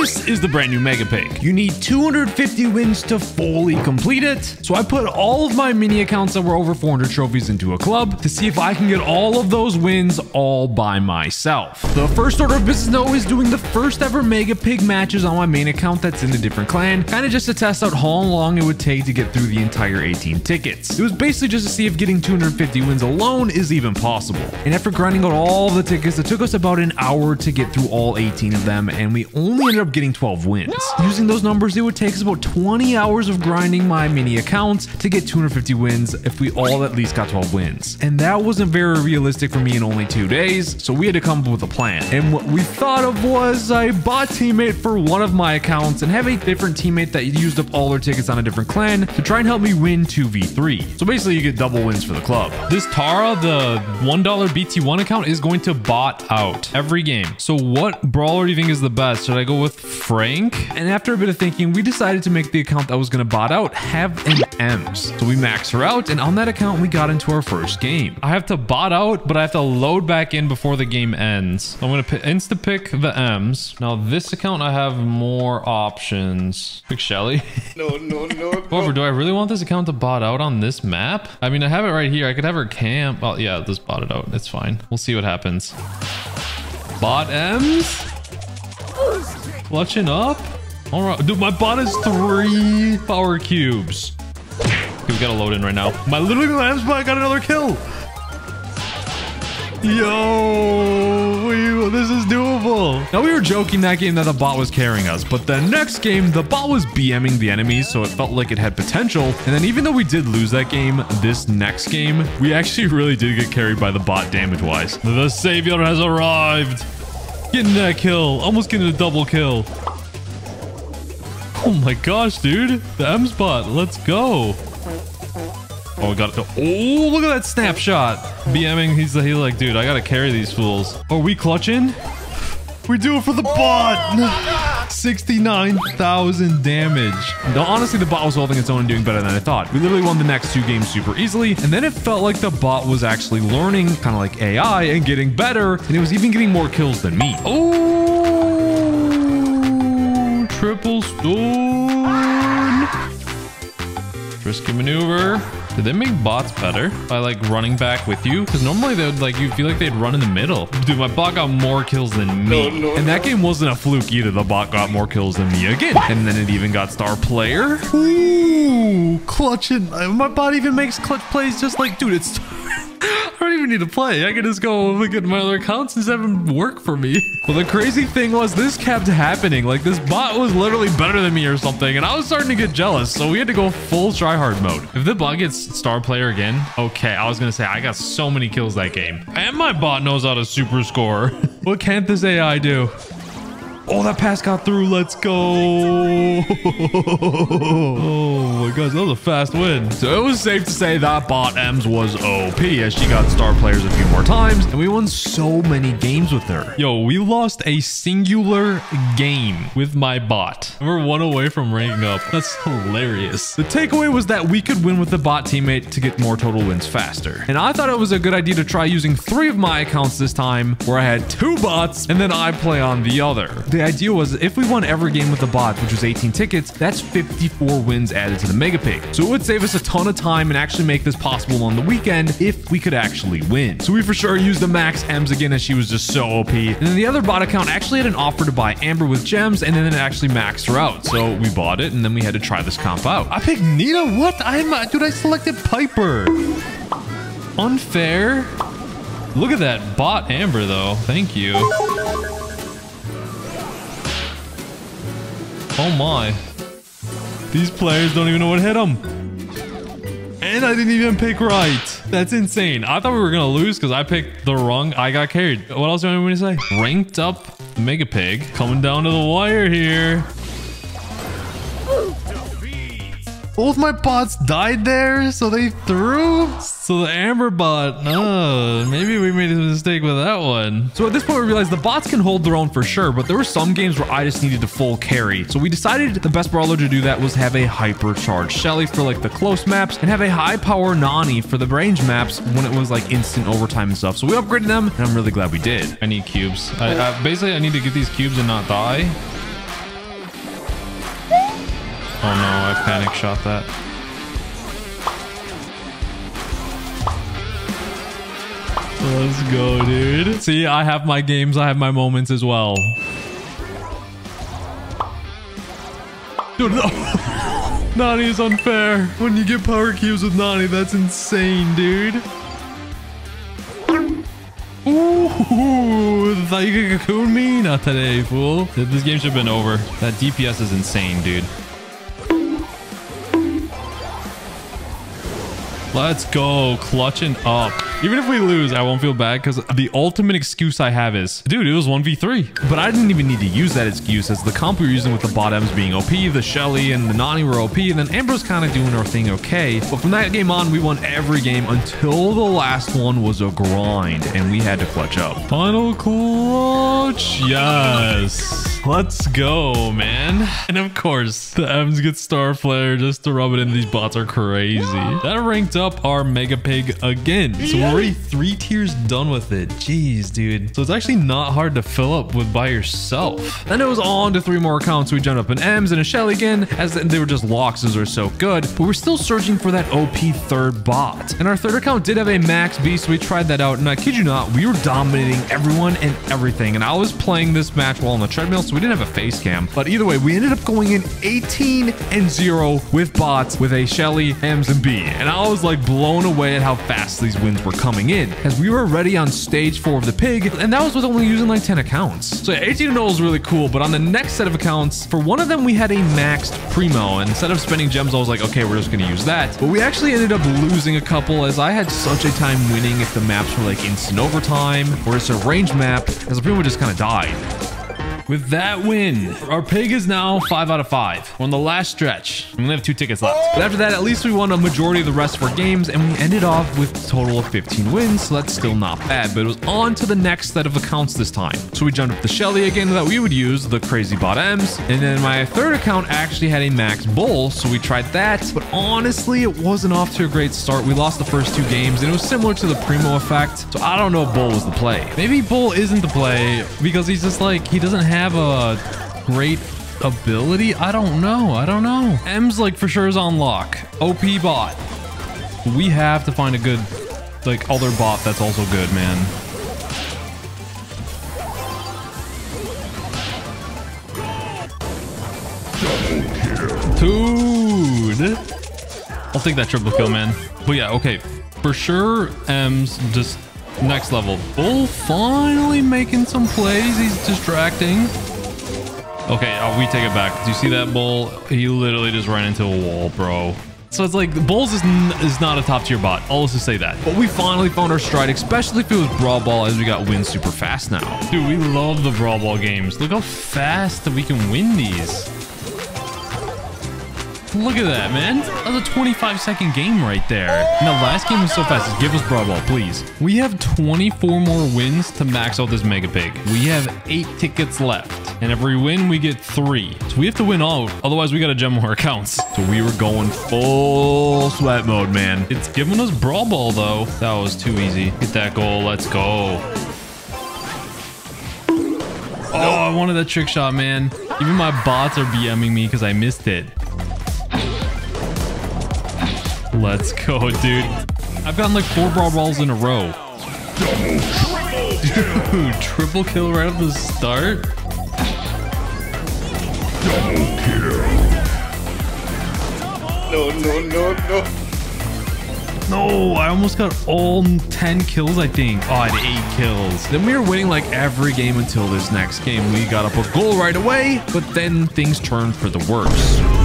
This is the brand new Mega Pig. You need 250 wins to fully complete it. So I put all of my mini accounts that were over 400 trophies into a club to see if I can get all of those wins all by myself. The first order of business though is doing the first ever Mega Pig matches on my main account that's in a different clan, kind of just to test out how long it would take to get through the entire 18 tickets. It was basically just to see if getting 250 wins alone is even possible. And after grinding out all the tickets, it took us about an hour to get through all 18 of them, and we only ended up getting 12 wins. Using those numbers, it would take us about 20 hours of grinding my mini accounts to get 250 wins if we all at least got 12 wins. And that wasn't very realistic for me in only two days, so we had to come up with a plan. And what we thought of was I bought teammate for one of my accounts and have a different teammate that used up all their tickets on a different clan to try and help me win 2v3. So basically you get double wins for the club. This Tara, the $1 BT1 account, is going to bot out every game. So what brawler do you think is the best? Should I go with Frank? And after a bit of thinking, we decided to make the account that was going to bot out have an Emz. So we max her out, and on that account, we got into our first game. I have to bot out, but I have to load back in before the game ends. I'm going to insta pick the Emz. Now this account, I have more options. Pick Shelly. No, no, no. However, do I really want this account to bot out on this map? I mean, I have it right here. I could have her camp. Well, yeah, just bot it out. It's fine. We'll see what happens. Bot Emz? Clutching up? All right. Dude, my bot is three power cubes. We gotta load in right now. My literally lamb's bot got another kill. Yo, this is doable. Now we were joking that game that the bot was carrying us, but the next game, the bot was BMing the enemies, so it felt like it had potential. And then even though we did lose that game, this next game, we actually really did get carried by the bot damage-wise. The savior has arrived. Getting that kill. Almost getting a double kill. Oh my gosh, dude. The M spot. Let's go. Oh, we got it. Oh, look at that snapshot. BMing, he's, he's like, dude, I gotta carry these fools. Are we clutching? We do it for the bot. Oh, 69,000 damage. No, honestly, the bot was holding its own and doing better than I thought. We literally won the next two games super easily, and then it felt like the bot was actually learning, kind of like AI, and getting better, and it was even getting more kills than me. Oh, triple stone. Risky maneuver. Did they make bots better by like running back with you? Because normally they would like you feel like they'd run in the middle. Dude, my bot got more kills than me. No, no, And that game wasn't a fluke either. The bot got more kills than me again. And then it even got star player. Ooh, clutching. Uh, My bot even makes clutch plays just like, dude, it's... Even need to play. I can just go look at my other accounts and just have them work for me. Well, the crazy thing was this kept happening. Like this bot was literally better than me or something. And I was starting to get jealous. So we had to go full tryhard mode. If the bot gets star player again, okay, I was gonna say I got so many kills that game. And my bot knows how to super score. What can't this AI do? Oh, that pass got through. Let's go. oh my gosh, that was a fast win. So it was safe to say that bot Emz was OP as she got star players a few more times. And we won so many games with her. Yo, we lost a singular game with my bot. We're one away from ranking up. That's hilarious. The takeaway was that we could win with the bot teammate to get more total wins faster. And I thought it was a good idea to try using three of my accounts this time where I had two bots and then I play on the other. The idea was if we won every game with the bots, which was 18 tickets, that's 54 wins added to the Mega Pig. So it would save us a ton of time and actually make this possible on the weekend if we could actually win. So we for sure used the max Emz again as she was just so OP. And then the other bot account actually had an offer to buy Amber with gems and then it actually maxed her out. So we bought it and then we had to try this comp out. I picked Nita. What? I'm uh, dude. I selected Piper. Unfair. Look at that bot Amber though. Thank you. Oh my. These players don't even know what hit them. And I didn't even pick right. That's insane. I thought we were going to lose because I picked the wrong. I got carried. What else do you want me to say? Ranked up Mega Pig. Coming down to the wire here. Both my bots died there, so they threw. So the Amber bot, oh, maybe we made a mistake with that one. So at this point, we realized the bots can hold their own for sure, but there were some games where I just needed to full carry. So we decided the best brawler to do that was have a hypercharged Shelly for like the close maps and have a high power Nani for the range maps when it was like instant overtime and stuff. So we upgraded them and I'm really glad we did. I need cubes. I, I, basically, I need to get these cubes and not die. Oh no, I panic shot that. Let's go, dude. See, I have my games, I have my moments as well. Dude, no. Nani is unfair. When you get power cubes with Nani, that's insane, dude. Ooh, thought you could cocoon me? Not today, fool. This game should have been over. That DPS is insane, dude. Let's go. Clutching up. Even if we lose, I won't feel bad because the ultimate excuse I have is, dude, it was 1v3. But I didn't even need to use that excuse as the comp we were using with the bottoms being OP, the Shelly and the Nani were OP, and then Amber's kind of doing her thing okay. But from that game on, we won every game until the last one was a grind and we had to clutch up. Final clutch. Yes. Let's go, man. And of course, the Emz get star flare just to rub it in. These bots are crazy. That ranked up our Mega Pig again. So we're already three tiers done with it. Jeez, dude. So it's actually not hard to fill up with by yourself. Then it was on to three more accounts. We jumped up an Emz and a Shelly again, as they were just locks as are so good. But we're still searching for that OP third bot. And our third account did have a max Bea, so we tried that out. And I kid you not, we were dominating everyone and everything. And I was playing this match while on the treadmill, so we didn't have a face cam. But either way, we ended up going in 18 and 0 with bots with a Shelly, Emz, and Bea. And I was like blown away at how fast these wins were coming in as we were already on stage four of the pig. And that was with only using like 10 accounts. So 18 0 is really cool. But on the next set of accounts, for one of them, we had a maxed primo. And instead of spending gems, I was like, okay, we're just to use that. But we actually ended up losing a couple as I had such a time winning if the maps were like instant overtime or it's a range map as the primo just kind of died. With that win, our pig is now 5 out of 5. We're on the last stretch. We only have two tickets left. But after that, at least we won a majority of the rest of our games, and we ended off with a total of 15 wins, so that's still not bad. But it was on to the next set of accounts this time. So we jumped up the Shelly again that we would use, the Crazy Bot Emz. And then my third account actually had a max bull, so we tried that. But honestly, it wasn't off to a great start. We lost the first two games, and it was similar to the Primo effect. So I don't know if bull was the play. Maybe bull isn't the play because he's just like, he doesn't have have a great ability? I don't know. I don't know. Emz like for sure is on lock. OP bot. We have to find a good like other bot that's also good, man. Dude. I'll take that triple kill, man. But yeah, okay. For sure, Emz just next level. Bull finally making some plays. He's distracting. Okay, oh, we take it back. Do you see that bull? He literally just ran into a wall, bro. So it's like Bulls is, is not a top tier bot. I'll also say that. But we finally found our stride, especially if it was Brawl Ball as we got wins super fast now. Dude, we love the Brawl Ball games. Look how fast that we can win these. Look at that, man. That was a 25 second game right there. And the last game was so fast. Just give us Brawl Ball, please. We have 24 more wins to max out this Mega Pig. We have eight tickets left. And every win, we get three. So we have to win all. Otherwise, we got to gem more accounts. So we were going full sweat mode, man. It's giving us Brawl Ball, though. That was too easy. Get that goal. Let's go. Oh, I wanted that trick shot, man. Even my bots are BMing me because I missed it. Let's go, dude. I've gotten like four brawl balls in a row. Dude, triple kill right at the start? Double kill. No, no, no, no. No, I almost got all 10 kills, I think. Oh, I had 8 kills. Then we were winning like every game until this next game. We got up a goal right away, but then things turned for the worse.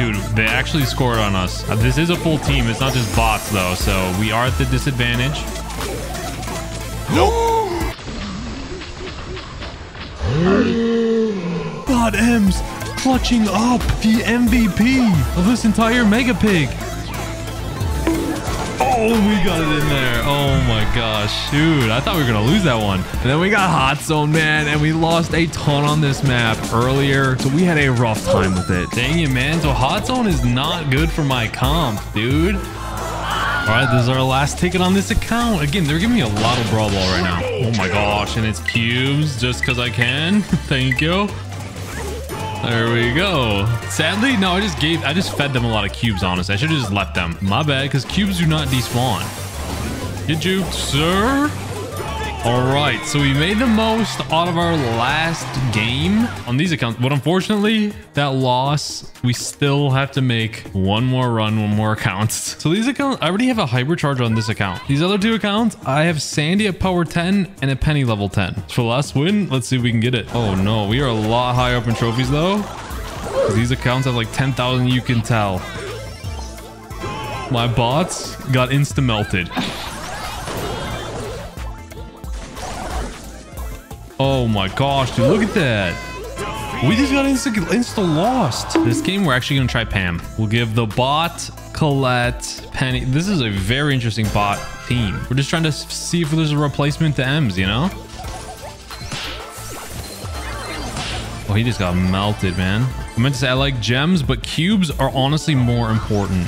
Dude, they actually scored on us. Uh, this is a full team. It's not just bots, though, so we are at the disadvantage. Nope. Bot Emz clutching up the MVP of this entire Mega Pig. Oh, we got it in there. Oh my gosh. Dude, I thought we were to lose that one. And then we got Hot Zone, man, and we lost a ton on this map earlier. So we had a rough time with it. Dang it, man. So Hot Zone is not good for my comp, dude. All right, this is our last ticket on this account. Again, they're giving me a lot of Brawl Ball right now. Oh my gosh, and it's cubes just because I can. Thank you. There we go. Sadly, no, I just gave, I just fed them a lot of cubes, honestly. I should have just left them. My bad, because cubes do not despawn. Get you, sir? All right, so we made the most out of our last game on these accounts, but unfortunately, that loss, we still have to make one more run, one more accounts. So these accounts, I already have a hypercharge on this account. These other two accounts, I have Sandy at power 10 and a Penny level 10. For last win, let's see if we can get it. Oh no, we are a lot higher up in trophies though. These accounts have like 10,000, you can tell. My bots got insta Oh my gosh, dude, look at that. We just got insta, insta lost. This game, we're actually to try Pam. We'll give the bot, Colette, Penny. This is a very interesting bot team. We're just trying to see if there's a replacement to Emz, you know? Oh, he just got melted, man. I meant to say I like gems, but cubes are honestly more important.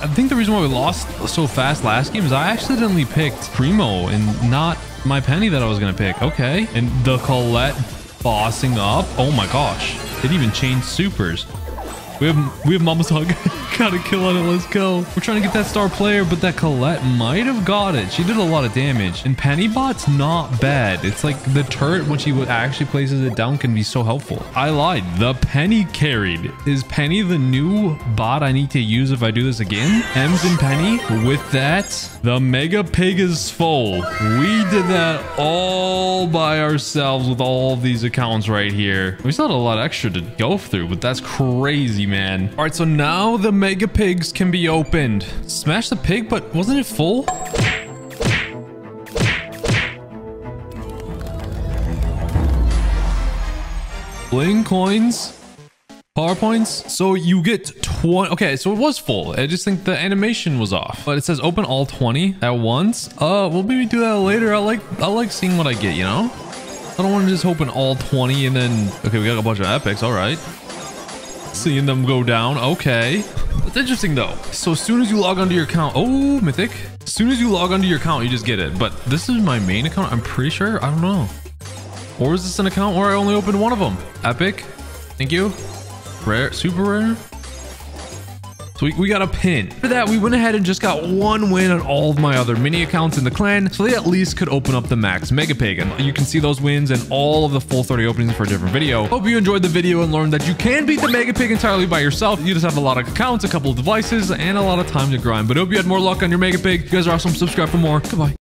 I think the reason why we lost so fast last game is I accidentally picked Primo and not my penny that I was going to pick. Okay. And the Colette bossing up. Oh my gosh. It even changed supers. We have we have Mama's Hug. got a kill on it. Let's go. We're trying to get that star player, but that Colette might have got it. She did a lot of damage. And Pennybot's not bad. It's like the turret, when she actually places it down, can be so helpful. I lied. The Penny carried. Is Penny the new bot I need to use if I do this again? Emz and Penny. With that, the Mega Pig is full. We did that all by ourselves with all these accounts right here. We still had a lot extra to go through, but that's crazy, man. All right, so now the Mega Pigs can be opened. Smash the pig, but wasn't it full? Bling coins. PowerPoints. So you get 20. Okay, so it was full. I just think the animation was off. But it says open all 20 at once. Uh, we'll maybe do that later. I like I like seeing what I get, you know? I don't want to just open all 20 and then... Okay, we got a bunch of epics. All right. Seeing them go down. Okay. That's interesting though. So as soon as you log onto your account, oh, mythic. As soon as you log onto your account, you just get it. But this is my main account. I'm pretty sure. I don't know. Or is this an account where I only opened one of them? Epic. Thank you. Rare, super rare. So we, we got a pin. For that, we went ahead and just got one win on all of my other mini accounts in the clan, so they at least could open up the max Mega Pig. And you can see those wins and all of the full 30 openings for a different video. Hope you enjoyed the video and learned that you can beat the Mega Pig entirely by yourself. You just have a lot of accounts, a couple of devices, and a lot of time to grind. But hope you had more luck on your Mega Pig. You guys are awesome. Subscribe for more. Goodbye.